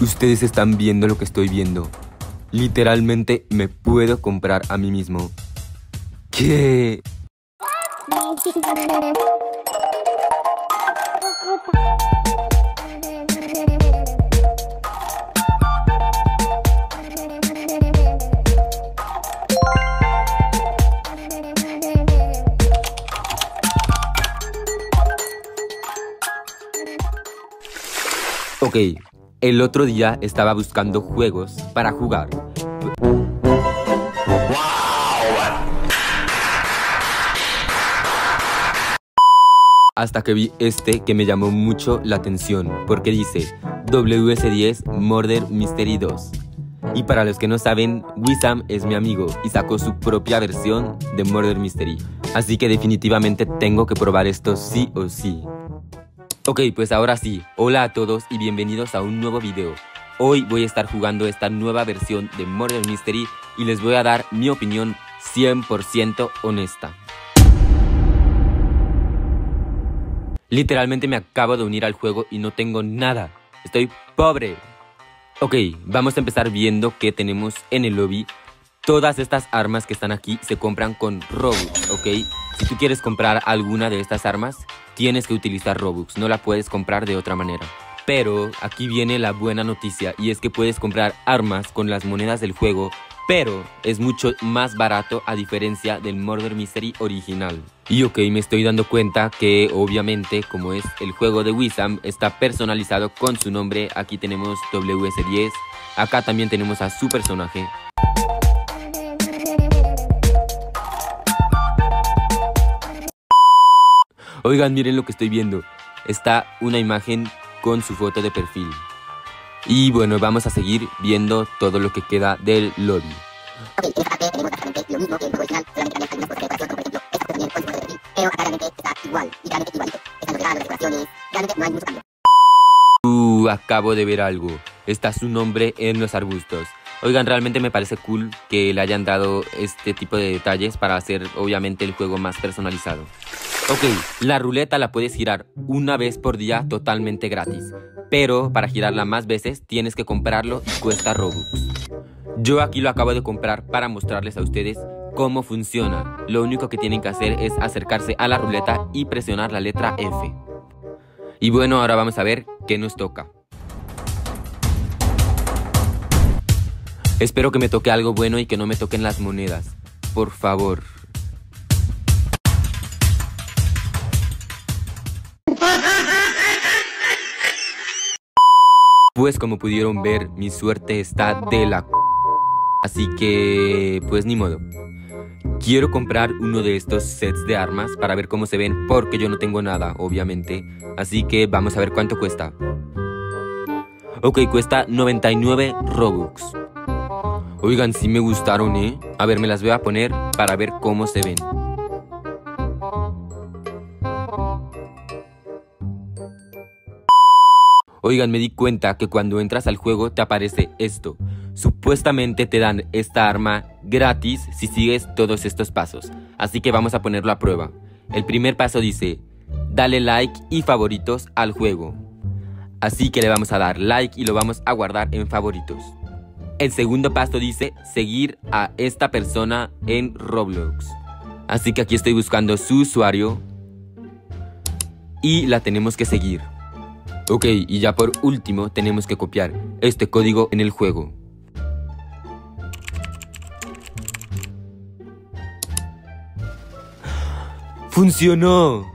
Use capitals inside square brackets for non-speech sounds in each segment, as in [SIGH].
Ustedes están viendo lo que estoy viendo. Literalmente me puedo comprar a mí mismo. ¿Qué? El otro día estaba buscando juegos para jugar. Hasta que vi este que me llamó mucho la atención, porque dice WS10 Murder Mystery 2. Y para los que no saben, Wissam es mi amigo y sacó su propia versión de Murder Mystery. Así que definitivamente tengo que probar esto sí o sí. Ok, pues ahora sí, hola a todos y bienvenidos a un nuevo video. Hoy voy a estar jugando esta nueva versión de Murder Mystery y les voy a dar mi opinión 100% honesta. Literalmente me acabo de unir al juego y no tengo nada. Estoy pobre. Ok, vamos a empezar viendo que tenemos en el lobby. Todas estas armas que están aquí se compran con Robux, ¿ok? Si tú quieres comprar alguna de estas armas, tienes que utilizar Robux, no la puedes comprar de otra manera. Pero aquí viene la buena noticia y es que puedes comprar armas con las monedas del juego, pero es mucho más barato a diferencia del Murder Mystery original. Y ok, me estoy dando cuenta que obviamente como es el juego de Wissam está personalizado con su nombre, aquí tenemos WS10, acá también tenemos a su personaje, Oigan, miren lo que estoy viendo. Está una imagen con su foto de perfil. Y bueno, vamos a seguir viendo todo lo que queda del lobby. Ok, en esta parte tenemos básicamente lo mismo que el juego original, solamente cambian algunas cosas de decoración, como por ejemplo, esta cosa también con su foto de perfil, pero acá realmente está igual, literalmente igualito. Están los regalos, las decoraciones, realmente no hay mucho cambio. Uh, acabo de ver algo. Está su nombre en los arbustos. Oigan, realmente me parece cool que le hayan dado este tipo de detalles para hacer obviamente el juego más personalizado. Ok, la ruleta la puedes girar una vez por día totalmente gratis, pero para girarla más veces tienes que comprarlo y cuesta Robux. Yo aquí lo acabo de comprar para mostrarles a ustedes cómo funciona. Lo único que tienen que hacer es acercarse a la ruleta y presionar la letra F. Y bueno, ahora vamos a ver qué nos toca. Espero que me toque algo bueno y que no me toquen las monedas. Por favor. Pues como pudieron ver, mi suerte está de la... Así que... pues ni modo. Quiero comprar uno de estos sets de armas para ver cómo se ven porque yo no tengo nada, obviamente. Así que vamos a ver cuánto cuesta. Ok, cuesta 99 Robux. Oigan, sí me gustaron, ¿eh? A ver, me las voy a poner para ver cómo se ven. Oigan, me di cuenta que cuando entras al juego te aparece esto. Supuestamente te dan esta arma gratis si sigues todos estos pasos. Así que vamos a ponerlo a prueba. El primer paso dice, dale like y favoritos al juego. Así que le vamos a dar like y lo vamos a guardar en favoritos. El segundo paso dice seguir a esta persona en Roblox. Así que aquí estoy buscando su usuario y la tenemos que seguir. Ok, y ya por último tenemos que copiar este código en el juego. ¡Funcionó!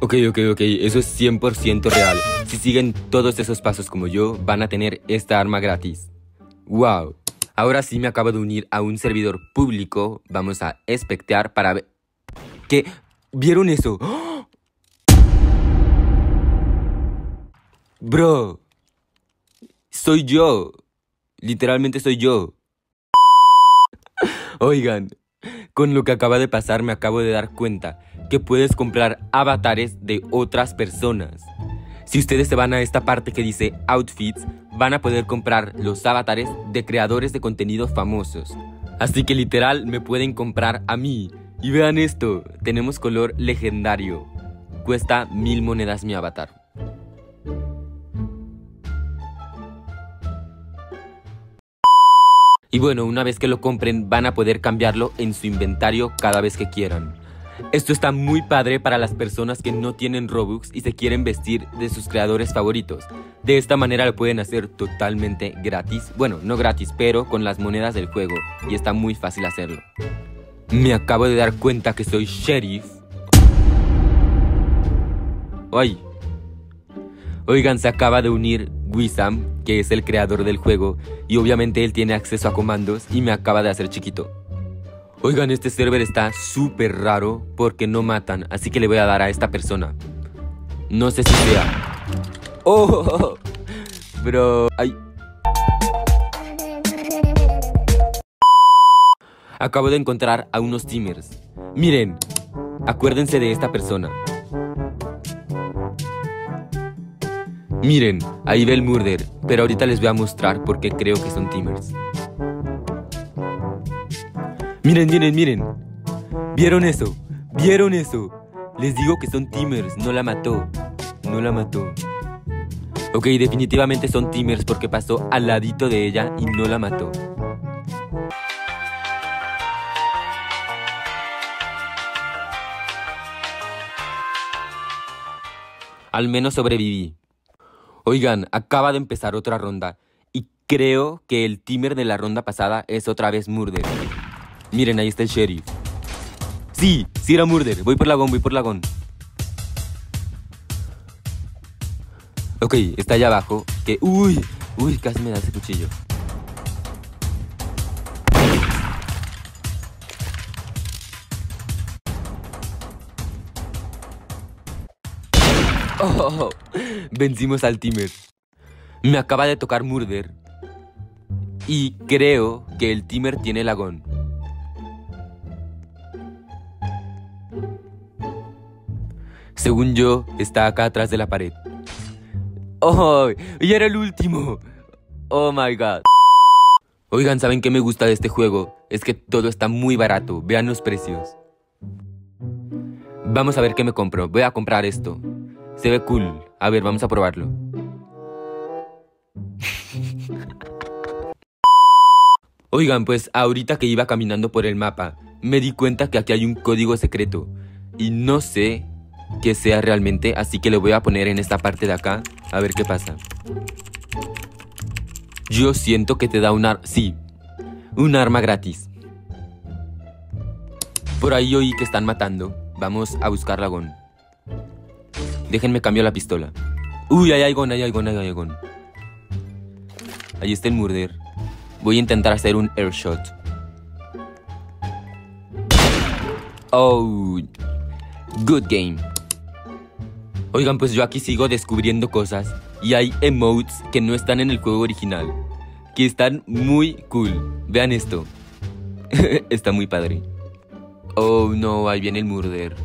Ok, ok, ok, eso es 100% real. Si siguen todos esos pasos como yo, van a tener esta arma gratis. ¡Wow! Ahora sí me acabo de unir a un servidor público. Vamos a espectear para ver... ¿Qué? ¿Vieron eso? ¡Oh! Bro. Soy yo. Literalmente soy yo. Oigan, con lo que acaba de pasar me acabo de dar cuenta que puedes comprar avatares de otras personas. Si ustedes se van a esta parte que dice Outfits, van a poder comprar los avatares de creadores de contenido famosos. Así que literal me pueden comprar a mí. Y vean esto, tenemos color legendario. Cuesta mil monedas mi avatar. Y bueno, una vez que lo compren van a poder cambiarlo en su inventario cada vez que quieran. Esto está muy padre para las personas que no tienen Robux y se quieren vestir de sus creadores favoritos. De esta manera lo pueden hacer totalmente gratis. Bueno, no gratis, pero con las monedas del juego. Y está muy fácil hacerlo. Me acabo de dar cuenta que soy sheriff. ¡Ay! Oigan, se acaba de unir Wissam, que es el creador del juego, y obviamente él tiene acceso a comandos y me acaba de hacer chiquito. Oigan, este server está súper raro porque no matan, así que le voy a dar a esta persona. No sé si sea. ¡Oh! Bro. ¡Ay! Acabo de encontrar a unos teamers. Miren, acuérdense de esta persona. Miren, ahí ve el murder, pero ahorita les voy a mostrar porque creo que son teamers. Miren, miren, miren. ¿Vieron eso? ¿Vieron eso? Les digo que son teamers, no la mató. No la mató. Ok, definitivamente son teamers porque pasó al ladito de ella y no la mató. Al menos sobreviví. Oigan, acaba de empezar otra ronda y creo que el timer de la ronda pasada es otra vez Murder. Miren, ahí está el sheriff. Sí, sí era Murder. Voy por Lagón, voy por Lagón. Ok, está allá abajo. Que. Uy, uy, casi me da ese cuchillo. [LAUGHS] Oh, vencimos al Timer. Me acaba de tocar Murder. Y creo que el Timer tiene lagón. Según yo, está acá atrás de la pared. ¡Oh! ¡Y era el último! ¡Oh my god! Oigan, ¿saben qué me gusta de este juego? Es que todo está muy barato. Vean los precios. Vamos a ver qué me compro. Voy a comprar esto. Se ve cool. A ver, vamos a probarlo. [LAUGHS] Oigan, pues ahorita que iba caminando por el mapa, me di cuenta que aquí hay un código secreto. Y no sé qué sea realmente, así que lo voy a poner en esta parte de acá, a ver qué pasa. Yo siento que te da un arma... Sí, un arma gratis. Por ahí oí que están matando. Vamos a buscar Lagón. Déjenme cambiar la pistola. Uy, ahí hay gon, ahí hay gon, ahí hay gon. Ahí está el murder. Voy a intentar hacer un airshot. Oh, good game. Oigan, pues yo aquí sigo descubriendo cosas y hay emotes que no están en el juego original, que están muy cool. Vean esto. [LAUGHS] Está muy padre. Oh no, ahí viene el murder.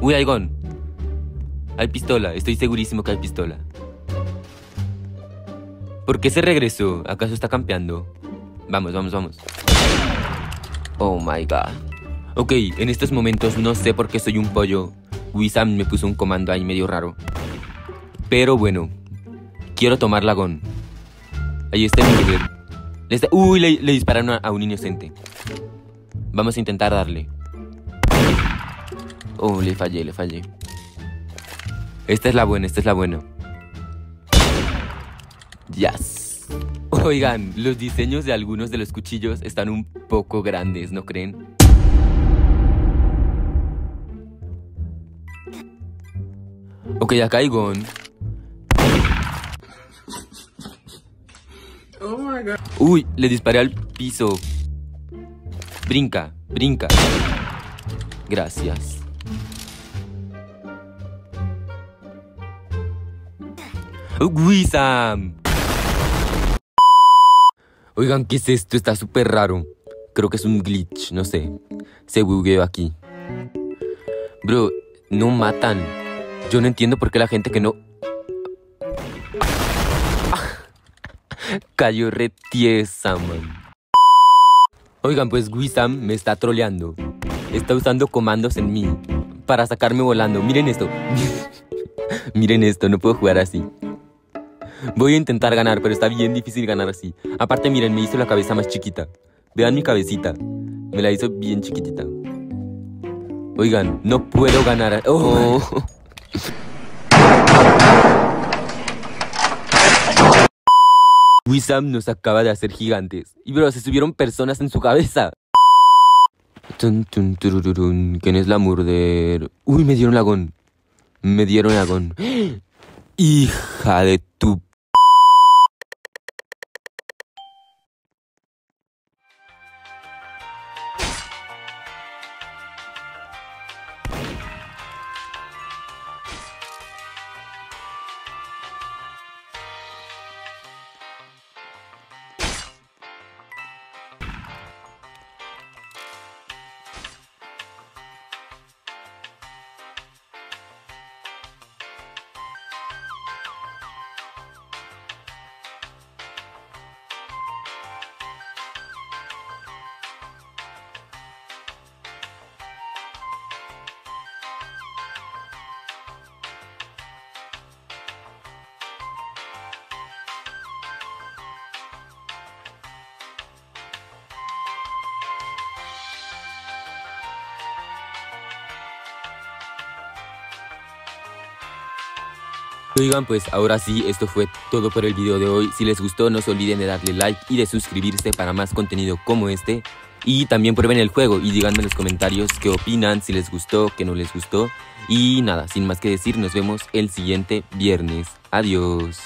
Uy, hay gon. Hay pistola, estoy segurísimo que hay pistola. ¿Por qué se regresó? ¿Acaso está campeando? Vamos, vamos, vamos. Oh my god. Ok, en estos momentos no sé por qué soy un pollo. Wissam me puso un comando ahí medio raro. Pero bueno, quiero tomar lagón. Ahí está el líder. Uy, le, le dispararon a un inocente. Vamos a intentar darle. Oh, le fallé, le fallé. Esta es la buena, esta es la buena. Yes. Oigan, los diseños de algunos de los cuchillos están un poco grandes, ¿no creen? Ok, hay Gon. Oh my god. Uy, le disparé al piso. Brinca, brinca. Gracias. Wissam. Oigan, ¿qué es esto? Está súper raro. Creo que es un glitch, no sé. Se bugueó aquí. Bro, no matan. Yo no entiendo por qué la gente que no... Cayó re tiesa, man. Oigan, pues Wissam me está troleando. Está usando comandos en mí para sacarme volando. Miren esto. [LAUGHS] Miren esto, no puedo jugar así. Voy a intentar ganar, pero está bien difícil ganar así. Aparte, miren, me hizo la cabeza más chiquita. Vean mi cabecita. Me la hizo bien chiquitita. Oigan, no puedo ganar. Oh. [LAUGHS] Wissam nos acaba de hacer gigantes. Y bro, se subieron personas en su cabeza. ¿Quién es la murder? Uy, me dieron lagón. Me dieron lagón. [GASPS] Hija de tu... Oigan, pues ahora sí, esto fue todo por el video de hoy. Si les gustó, no se olviden de darle like y de suscribirse para más contenido como este. Y también prueben el juego y díganme en los comentarios qué opinan, si les gustó, qué no les gustó. Y nada, sin más que decir, nos vemos el siguiente viernes. Adiós.